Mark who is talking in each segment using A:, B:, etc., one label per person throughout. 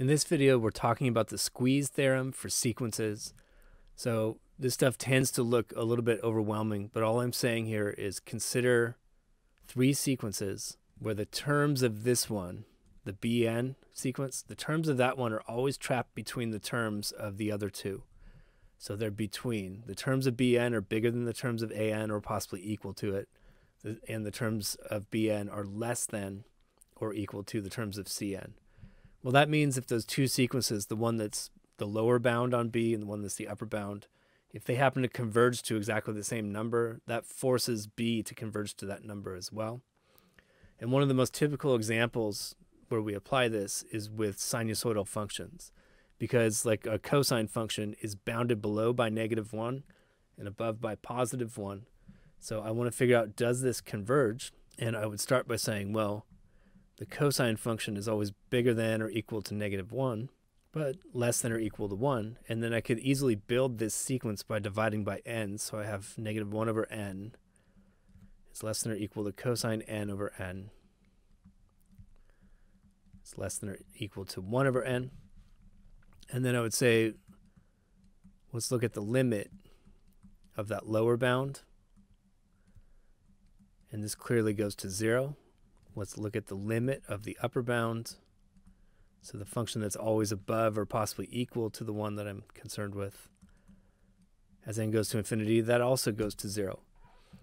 A: In this video, we're talking about the squeeze theorem for sequences. So this stuff tends to look a little bit overwhelming, but all I'm saying here is consider three sequences where the terms of this one, the BN sequence, the terms of that one are always trapped between the terms of the other two. So they're between. The terms of BN are bigger than the terms of AN or possibly equal to it. And the terms of BN are less than or equal to the terms of CN. Well, that means if those two sequences, the one that's the lower bound on B and the one that's the upper bound, if they happen to converge to exactly the same number, that forces B to converge to that number as well. And one of the most typical examples where we apply this is with sinusoidal functions, because like a cosine function is bounded below by negative 1 and above by positive 1. So I want to figure out does this converge? And I would start by saying, well, the cosine function is always bigger than or equal to negative 1, but less than or equal to 1. And then I could easily build this sequence by dividing by n. So I have negative 1 over n is less than or equal to cosine n over n. It's less than or equal to 1 over n. And then I would say, let's look at the limit of that lower bound. And this clearly goes to 0. Let's look at the limit of the upper bound. So the function that's always above or possibly equal to the one that I'm concerned with. As n goes to infinity, that also goes to 0.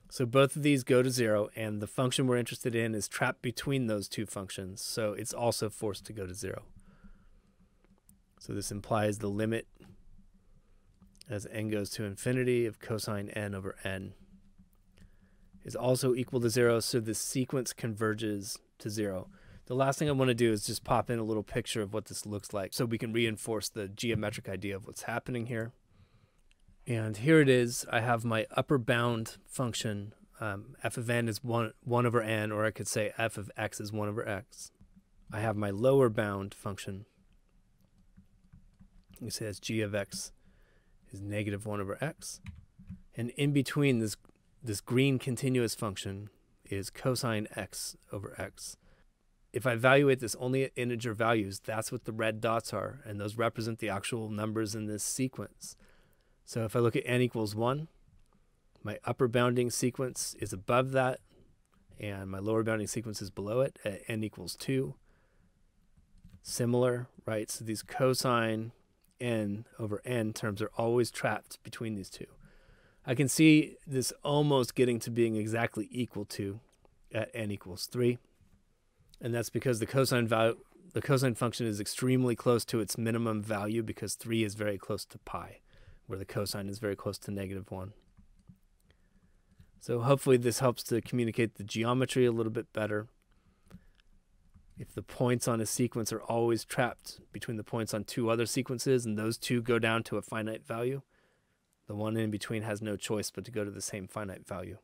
A: So both of these go to 0, and the function we're interested in is trapped between those two functions, so it's also forced to go to 0. So this implies the limit as n goes to infinity of cosine n over n is also equal to 0, so the sequence converges to 0. The last thing I want to do is just pop in a little picture of what this looks like so we can reinforce the geometric idea of what's happening here. And here it is. I have my upper bound function. Um, f of n is 1, 1 over n, or I could say f of x is 1 over x. I have my lower bound function. You say that's g of x is negative 1 over x. And in between this this green continuous function is cosine x over x. If I evaluate this only at integer values, that's what the red dots are, and those represent the actual numbers in this sequence. So if I look at n equals 1, my upper bounding sequence is above that, and my lower bounding sequence is below it at n equals 2. Similar, right? So these cosine n over n terms are always trapped between these two. I can see this almost getting to being exactly equal to at n equals 3. And that's because the cosine value the cosine function is extremely close to its minimum value because 3 is very close to pi, where the cosine is very close to negative 1. So hopefully this helps to communicate the geometry a little bit better. If the points on a sequence are always trapped between the points on two other sequences and those two go down to a finite value, the one in between has no choice but to go to the same finite value.